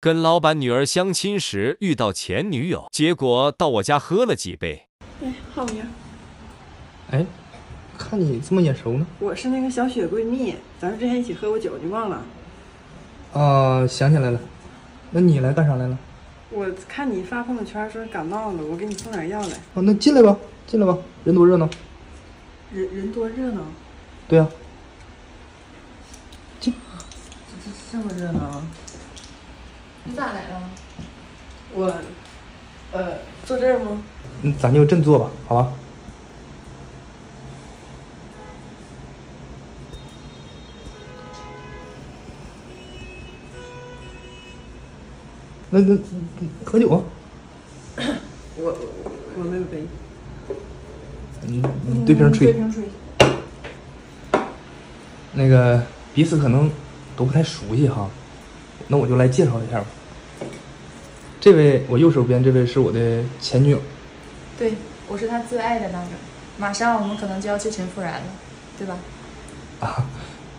跟老板女儿相亲时遇到前女友，结果到我家喝了几杯。哎，浩明，哎，看你这么眼熟呢。我是那个小雪闺蜜，咱们之前一起喝过酒，你忘了？啊，想起来了。那你来干啥来了？我看你发朋友圈说感冒了，我给你送点药来。哦，那进来吧，进来吧，人多热闹。人人多热闹，对啊，这这么热闹啊？你咋来了？我，呃，坐这儿吗？嗯，咱就振作吧，好吧？那那喝酒啊？我我我没有杯。你，你对瓶吹。对瓶吹。那个彼此可能都不太熟悉哈，那我就来介绍一下吧。这位我右手边这位是我的前女友，对，我是他最爱的那个。马上我们可能就要去陈复然了，对吧？啊，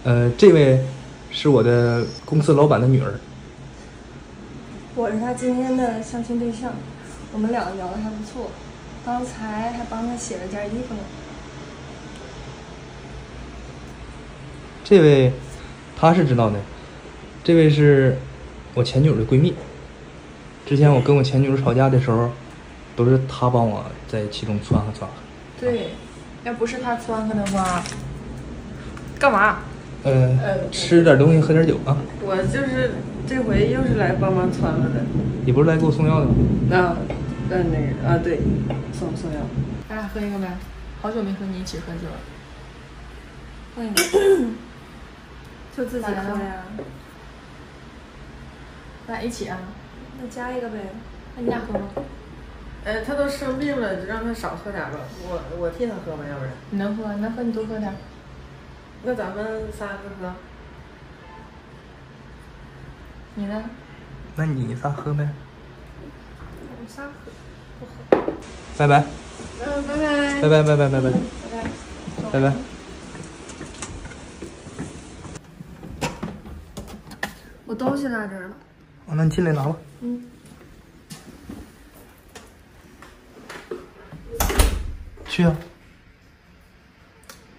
呃，这位是我的公司老板的女儿。我是他今天的相亲对象，我们俩聊的还不错，刚才还帮他洗了件衣服呢。这位他是知道的，这位是我前女友的闺蜜。之前我跟我前女友吵架的时候，都是她帮我在其中撺合撺合。对，要不是她撺掇的话，干嘛？呃，吃点东西，喝点酒啊。我就是这回又是来帮忙撺掇的。你不是来给我送药的吗？那，那那个啊，对，送送药。咱俩喝一个呗，好久没和你一起喝酒了。喝一个，就自己喝呀？咱俩一起啊？那加一个呗。那你俩喝吗？哎，他都生病了，就让他少喝点吧。我我替他喝吧，要不然。你能喝，你能喝你多喝点。那咱们仨各喝。你呢？那你仨喝呗。我们仨喝，不喝。拜拜。嗯，拜拜。拜拜拜拜拜拜。拜拜。拜拜。我东西落这儿了。哦，那你进来拿吧。嗯。去啊。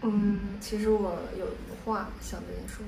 嗯，其实我有话想跟你说。